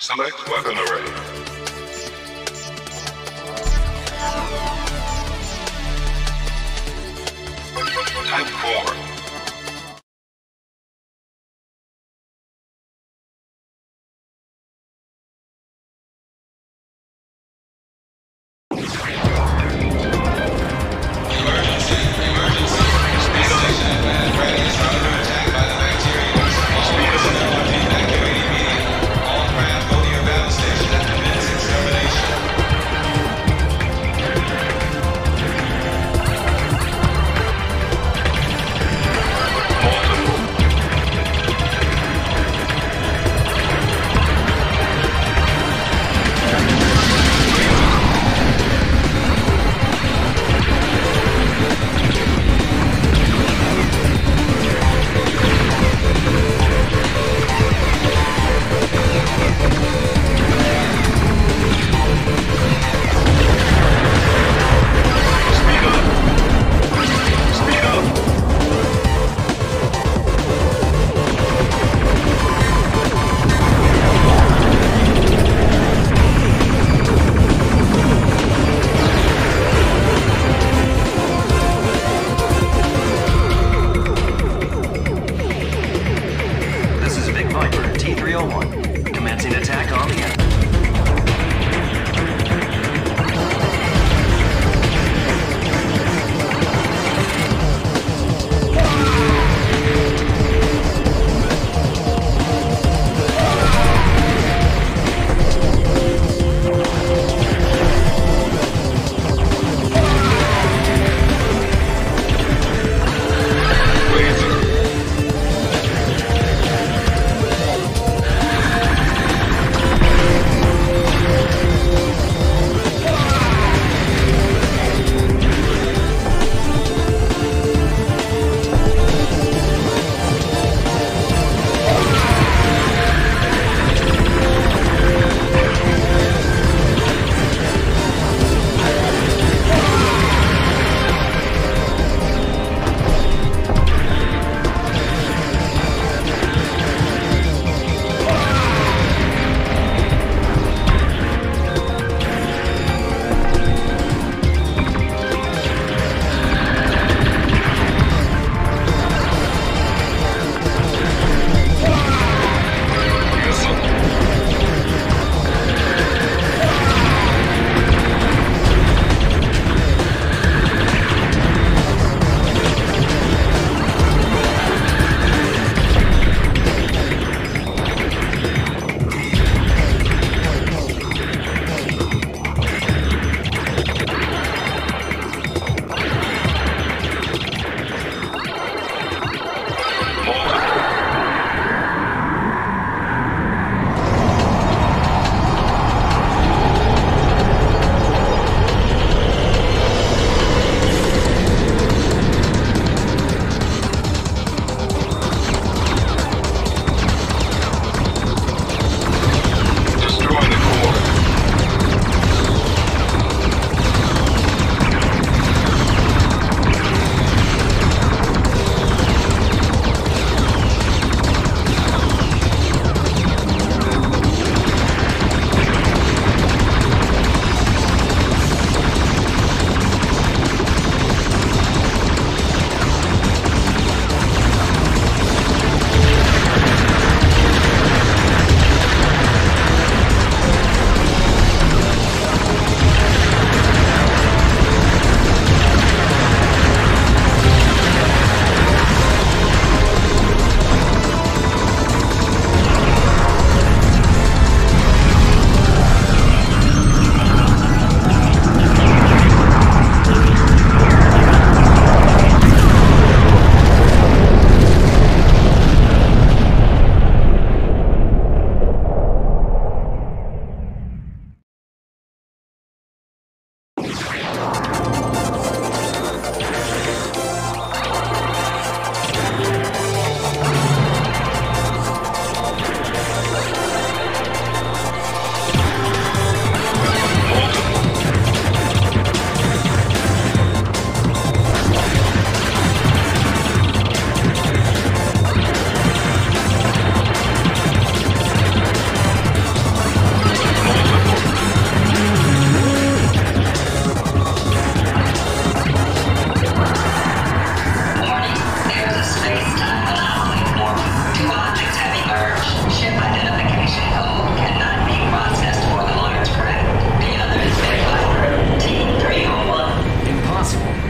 Select weapon array. Type 4.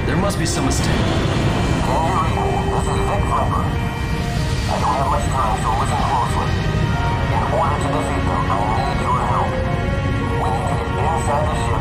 There must be some mistake. Wolverine, this is Vic Viper. I don't have much time, so listen closely. In order to defeat them, I need your help. We need to get inside the ship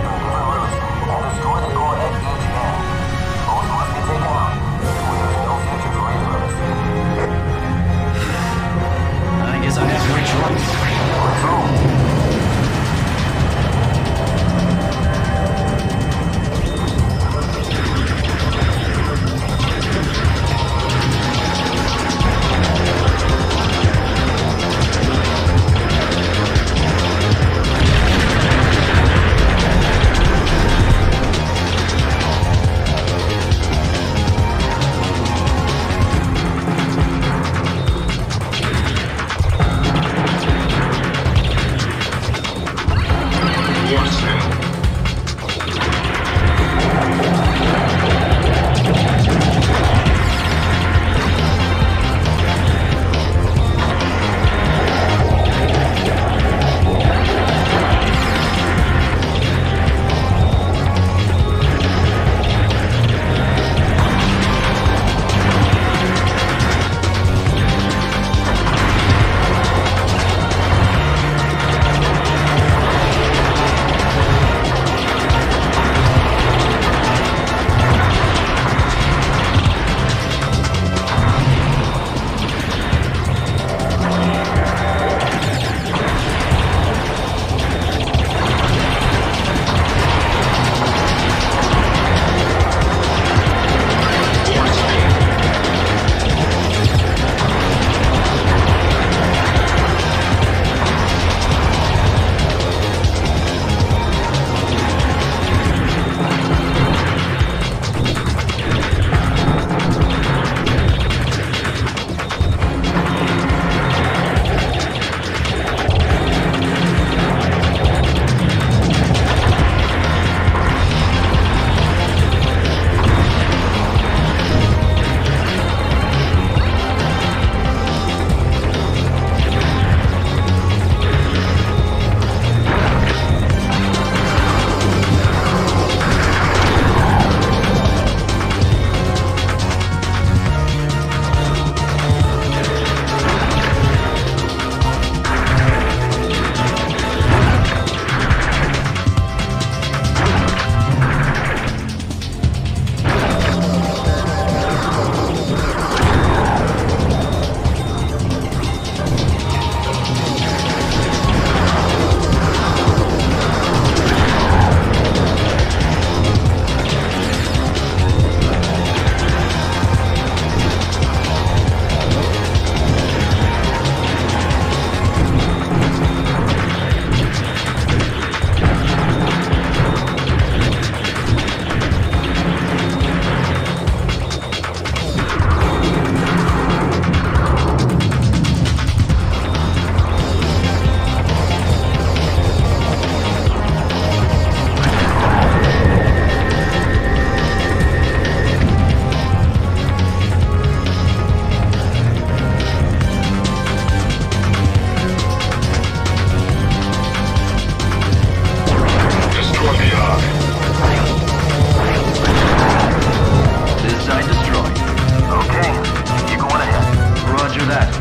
that.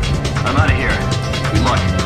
I'm out of here. Good luck.